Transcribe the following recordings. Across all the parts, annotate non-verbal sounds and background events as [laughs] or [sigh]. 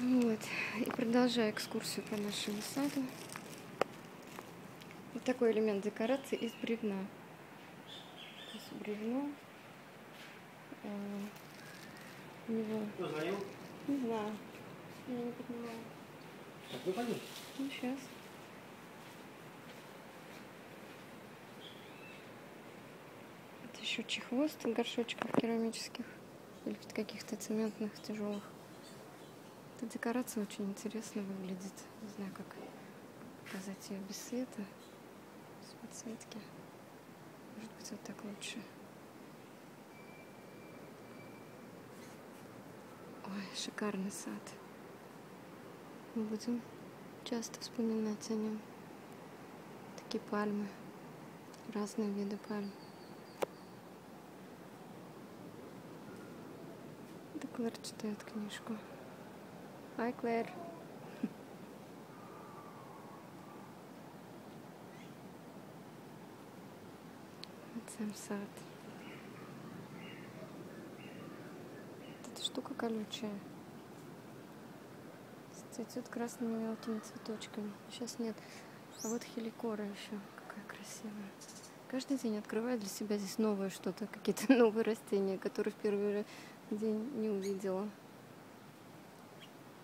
Вот. И продолжаю экскурсию по нашему саду. Вот такой элемент декорации из бревна. Есть бревно. э, у него, Кто звонил? не знаю, я не поднимала. Так, вы пойдете? Ну, сейчас. Это еще чехвост в горшочках керамических или каких-то цементных тяжелых. Эта декорация очень интересно выглядит. Не знаю, как показать ее без света, без подсветки. Может быть, вот так лучше. Ой, шикарный сад. Мы будем часто вспоминать о нем. Такие пальмы, разные виды пальм. Клэр читает книжку. Клэр. Вот сам сад. Эта штука колючая. Цветет красными мелкими цветочками. Сейчас нет. А вот хеликора еще. Какая красивая. Каждый день открываю для себя здесь новое что-то, какие-то [laughs] новые растения, которые в первый день не увидела.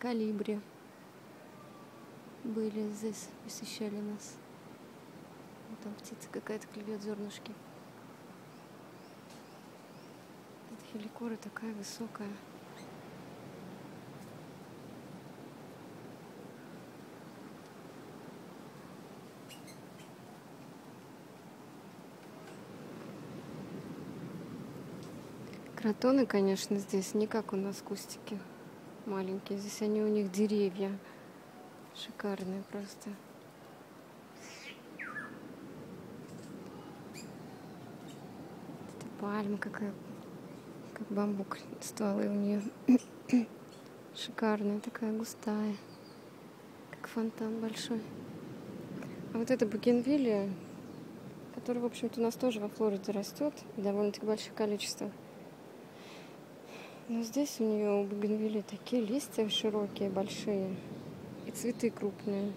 Калибри были здесь, посещали нас. Вот там птица какая-то клюет зернышки. Эта хеликора такая высокая. Кротоны, конечно, здесь не как у нас кустики маленькие. Здесь они у них деревья. Шикарные просто. Это пальма какая, как бамбук стволы у нее. [coughs] Шикарная, такая густая. Как фонтан большой. А вот это бугенвилия, которая, в общем-то, у нас тоже во Флориде растет в довольно-таки больших количествах. Но здесь у нее у бугенвилли такие листья широкие, большие. И цветы крупные.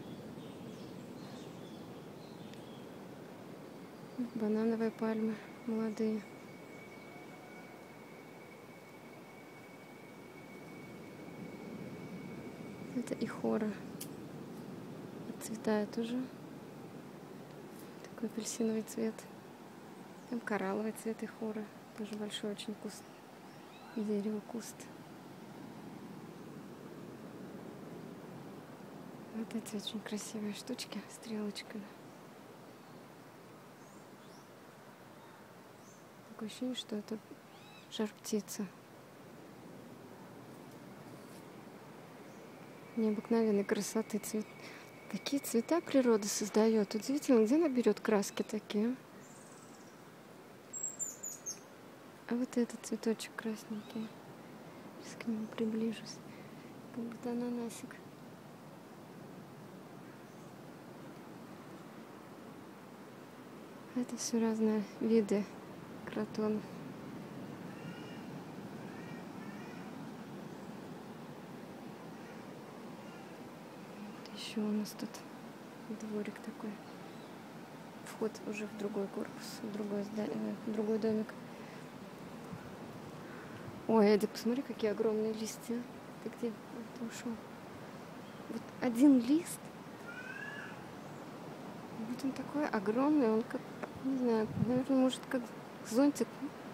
Банановые пальмы молодые. Это и хора. Отцветает уже. Такой апельсиновый цвет. Там коралловый цвет и хора. Тоже большой очень куст дерево, куст. Вот эти очень красивые штучки, стрелочками. Такое ощущение, что это жар птица. Необыкновенной красоты цвет. Такие цвета природа создает. Удивительно, где она берет краски такие? А вот этот цветочек красненький. Сейчас к нему приближусь. Как будто ананасик. Это все разные виды кротонов. Еще у нас тут дворик такой. Вход уже в другой корпус, в другой, здание, в другой домик. Ой, Эдик, посмотри, какие огромные листья. Ты где? Ты ушел. Вот один лист. Вот он такой огромный, он как, не знаю, наверное, может, как зонтик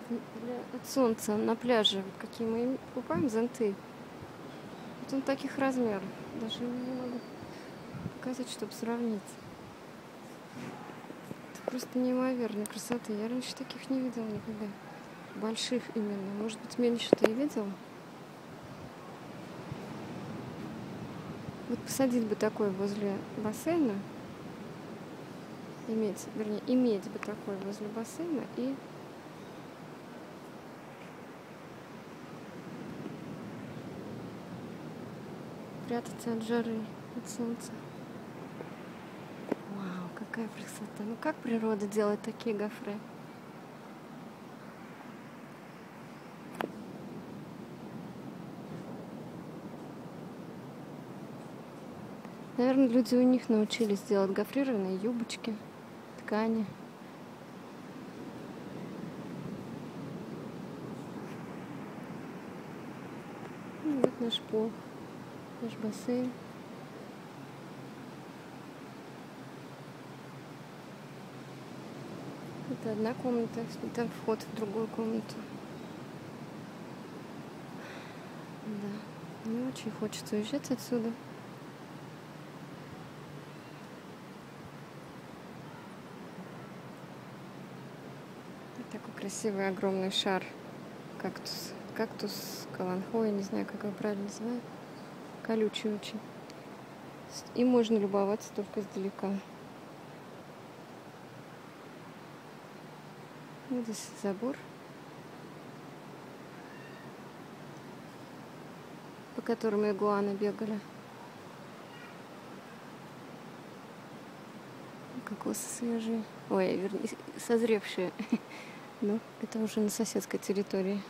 для, от солнца на пляже. Вот какие мы покупаем зонты. Вот он таких размеров. Даже не могу показать, чтобы сравнить. Это просто неимоверная красота. Я раньше таких не видела никогда больших именно. Может быть, меньше ты и видел? Вот посадить бы такой возле бассейна, иметь, вернее, иметь бы такой возле бассейна и прятаться от жары, от солнца. Вау, какая красота. Ну как природа делает такие гофры? Наверное, люди у них научились делать гофрированные юбочки, ткани. Ну, вот наш пол, наш бассейн. Это одна комната, там вход в другую комнату. Да, не очень хочется уезжать отсюда. Такой красивый огромный шар. Кактус. Кактус, каланхо, я не знаю, как его правильно называют. Колючий очень. И можно любоваться только издалека. Вот здесь забор, по которому игуаны бегали. Кокосы свежие. Ой, вернее, созревшие. [laughs] Ну, это уже на соседской территории.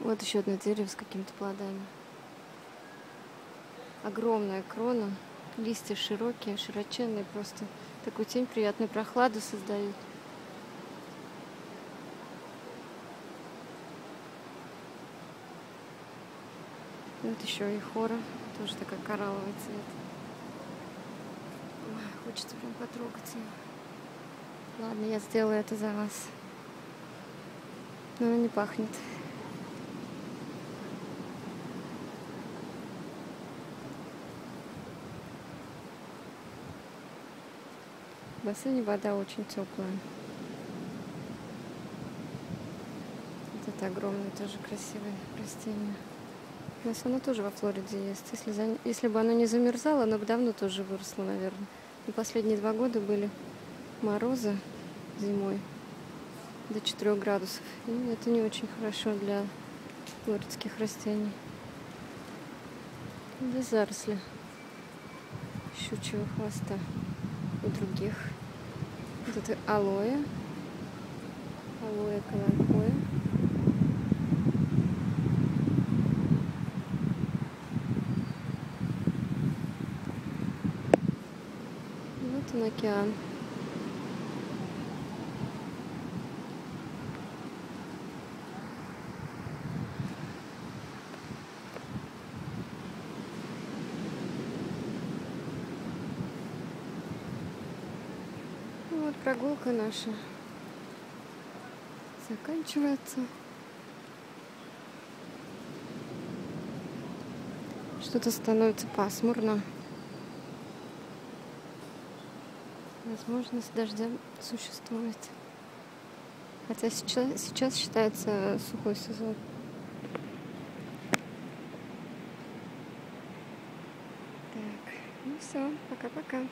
Вот еще одно дерево с какими-то плодами. Огромная крона. Листья широкие, широченные, просто такую тень приятную прохладу создают. Вот еще и хора, тоже такой коралловый цвет. Хочется прям потрогать ее. Ладно, я сделаю это за вас. Но она не пахнет. В бассейне вода очень теплая. Вот это огромное тоже красивое растение. У нас оно тоже во Флориде есть. Если. Если бы оно не замерзало, оно бы давно тоже выросло, наверное. Но последние два года были морозы зимой до 4 градусов. И это не очень хорошо для флоридских растений. Здесь заросли щучьего хвоста и других. Вот это алоэ. Алоэ каланхоя. Он океан. вот прогулка наша заканчивается. Что-то становится пасмурно. Возможность дождя существует. Хотя сейчас, сейчас считается сухой сезон. Так, ну все, пока-пока.